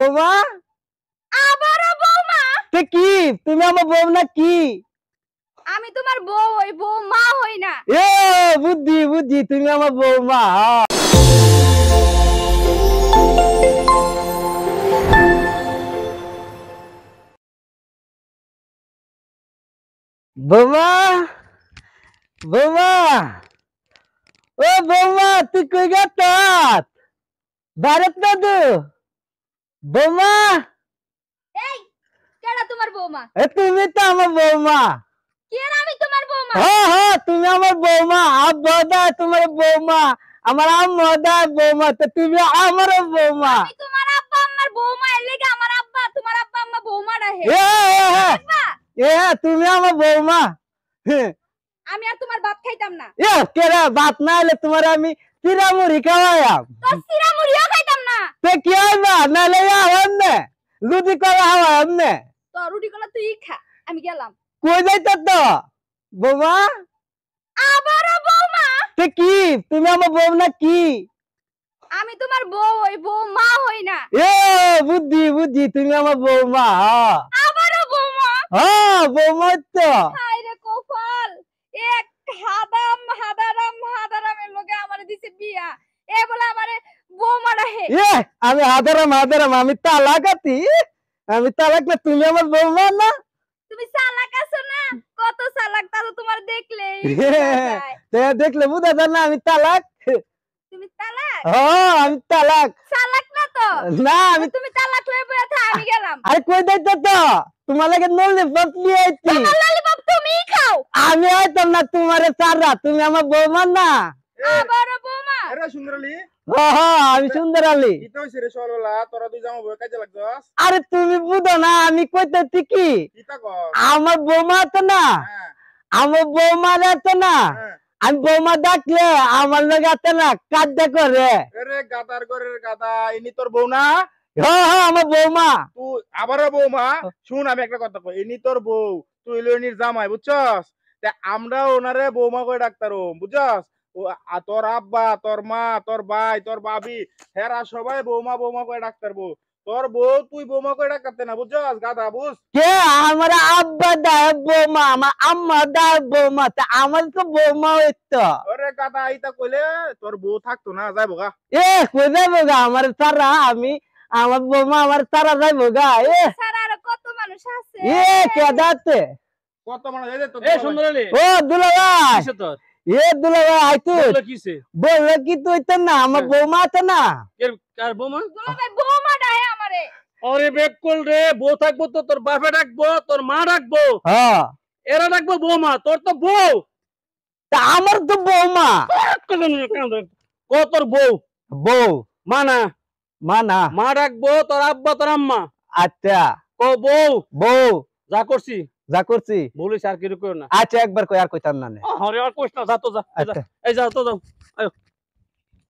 বৌমা? আবারও বৌমা। তে কি? তুমি আমার বউ না কি? আমি তোমার বউ ওই বউ মা হই না। এ বুদ্ধি বুদ্ধি তুমি আমার বৌমা। বৌমা? বৌমা? ও বৌমা তুই কই গেছত ভারত না তু বৌমা? এই কেডা তোমার বৌমা? এ তুমি তো আমার বৌমা। কেন আমি তোমার বৌমা? হ্যাঁ হ্যাঁ তুমি আমার বৌমা। আব্বা দা তোমার বৌমা। আমার আম্মা দা বৌমা তো তুমি আমার বৌমা। আমি তোমার আব্বা আম্মার বৌমা এর লেগে আমার আব্বা তোমার আব্বা আম্মা বৌমা রাহে এ এ, এ, আব্বা, এ তুমি আমার বৌমা। হ্যাঁ, আমি আর তোমার ভাত খাইতাম না। এ কেরা বাত না এলে তোমার আমি চিরামুড়ি খাওয়াইয়াম। তোর সিরা মুড়িও খাইতাম না। তে কি হইবা নালে লুদি করা হাওয়া আমনে তো রুটি কলা তুই খা আমি গেলাম। কই যাইতে তো? বৌমা? আবারও বৌমা? তে কি? তুমি আমার বউ না কি? আমি তোমার বউ ওই বউ মা হই না। এ বুদ্ধি বুদ্ধি তুমি আমার বৌমা হ্যাঁ আবারও বৌমা? হ্যাঁ বৌমা তো। হাই রে কপাল এক হাদাম হাদারাম হাদারামের লগে আমারে দিছে বিয়া এ বলে আমারে বৌমা রাহে এ আমি হাদারাম হাদারাম আমি তালাক আতি আমি তালাক না তুমি আমার বৌমা না। তুমি চালাক আছো না? কত চালাক তা তো তোমার বোঝা দেখলে বুঝা যায় না আমি তালাক। তুমি হ্যাঁ আমি তালাক। চালাক না তো? না আমি তুমি চালাক লয়ে বইয়া থা আমি গেলাম। আরে কই যাইতে তো? তোমার লাগে ললিপপ তুমিই খাও। আমি আইতাম না তোমারে সারা তুমি আমার বৌমা না। আবার বৌমা আরে সুন্দরালি ও আমি সুন্দর আলী আরে তুমি বুঝো না আমি কইতেছি কি? কর। আমার বৌমা তো না? হ্যাঁ। আমার বৌমা তো না? হ্যাঁ। আমি বৌমা ডাকলে আমার আছে না কাজটা করে। গাদার ঘরের গাদা ইনি তোর বউ না হ্যাঁ হ্যাঁ আমার বৌমা। তুই আবারও বৌমা। শুন আমি একটা কথা কই ইনি তোর বউ তুই হইল ইনির জামাই বুঝছস? আমরা ওনারে বৌমা করে ডাক্তারো বুঝছস? আ- তোর আব্বা তোর মা তোর ভাই তোর ভাবি হেরা সবাই বৌমা বৌমা করে ডাক্তার বউ। তোর বউ তুই বৌমা করে ডাক্তারতে না গাদা বুঝ? কে? আমার আব্বা দায় বৌমা আমার আম্মা দায় বৌমা তা আমার তো বৌমা হইতো। গাদা আইতা কইলে তোর বউ থাকতো না যাইবো গা এ কই যাব গা আমার সারা আমি আমার বৌমা আমার সারা যাইবো গা এ। সারা আর কত মানুষ আছে? এ কে দাতে কত মানুষ এই তোর এ ও দুলা ভাই কিসে তোর? এ দুলা আইতু বলল কি তুই তো না আমার হ্যাঁ। বৌমা আছে না? এর কার বৌমা? বৌমা ডাহে আমারে। আরে বেক রে বউ থাকব তো তোর বাপে ডাকবো তোর মা ডাকবো। হ্যাঁ। এরা ডাকবো বৌমা তোর তো বউ। তা আমার তো বৌমা। ক তোর বউ? বউ। মা না। মা না। মা ডাকবো তোর আব্বা তোর আম্মা। আচ্ছা। ক বউ। বউ। যা করছি। যা করছি। বলিস আর কেউ না। আচ্ছা একবার কই আর কইতাম না নে। আরে আর কইছ না যা তো যা এই যা। আচ্ছা। এই যাও তো যাও আয়ো।